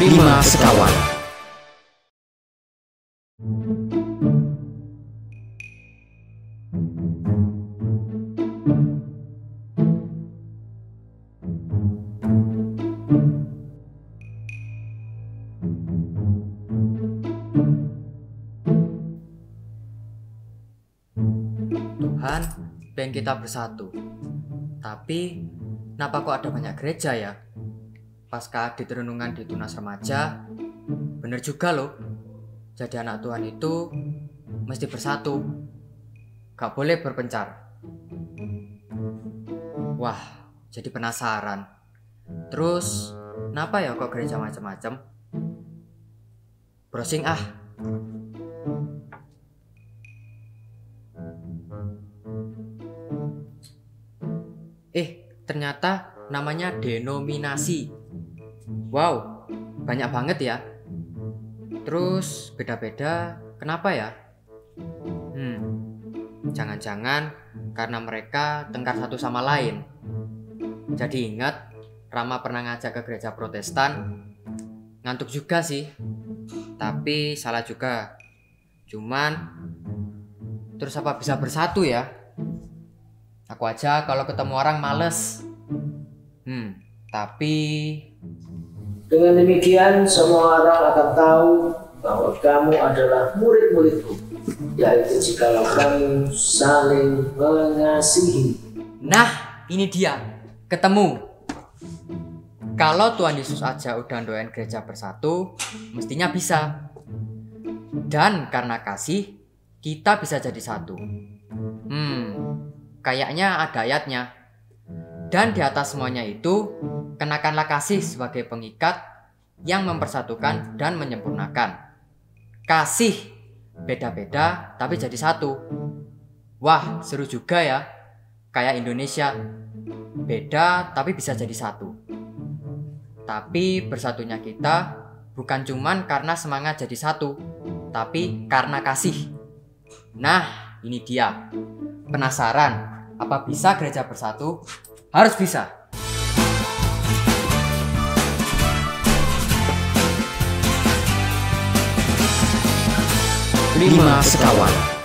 Lima Sekawan Tuhan, pengen kita bersatu. Tapi, kenapa kok ada banyak gereja ya? Pasca di renungan di tunas remaja, bener juga loh. Jadi anak Tuhan itu mesti bersatu. Gak boleh berpencar. Wah, jadi penasaran. Terus, kenapa ya kok gereja macam-macam? Browsing ah. Eh, ternyata namanya denominasi. Wow, banyak banget ya. Terus beda-beda, kenapa ya? Hmm, jangan-jangan karena mereka tengkar satu sama lain. Jadi ingat, Rama pernah ngajak ke gereja protestan. Ngantuk juga sih, tapi salah juga. Cuman, terus apa bisa bersatu ya? Aku aja kalau ketemu orang males. Hmm, tapi Dengan demikian, semua orang akan tahu bahwa kamu adalah murid-muridku, yaitu jikalau kamu saling mengasihi. nah, ini dia. Ketemu. Kalau Tuhan Yesus aja udah doain gereja bersatu, mestinya bisa. Dan karena kasih, kita bisa jadi satu. Hmm, kayaknya ada ayatnya. Dan di atas semuanya itu, kenakanlah kasih sebagai pengikat yang mempersatukan dan menyempurnakan. Kasih beda-beda tapi jadi satu. Wah, seru juga ya. Kayak Indonesia. Beda tapi bisa jadi satu. Tapi bersatunya kita bukan cuman karena semangat jadi satu, tapi karena kasih. Nah, ini dia. Penasaran? Apa bisa gereja bersatu? Harus bisa. Lima Sekawan